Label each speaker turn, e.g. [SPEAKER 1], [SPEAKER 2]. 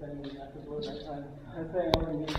[SPEAKER 1] if any afterwards, I, I, I say I already